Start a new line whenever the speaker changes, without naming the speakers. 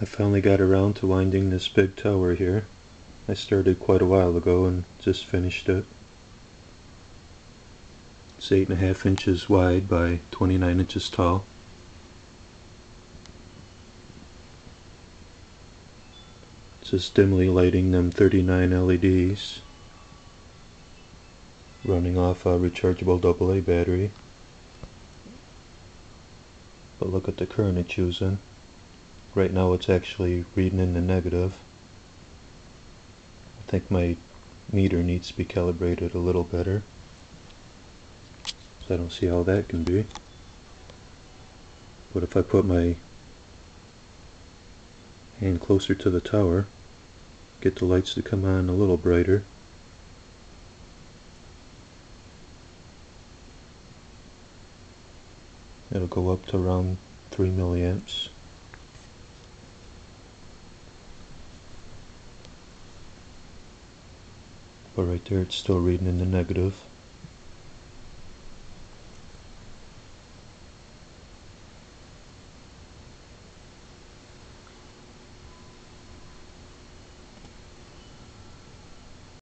I finally got around to winding this big tower here. I started quite a while ago and just finished it. It's 8.5 inches wide by 29 inches tall. Just dimly lighting them 39 LEDs running off a rechargeable AA battery. But look at the current it's using. Right now it's actually reading in the negative. I think my meter needs to be calibrated a little better. So I don't see how that can be. But if I put my hand closer to the tower, get the lights to come on a little brighter. It'll go up to around 3 milliamps. Right there it's still reading in the negative.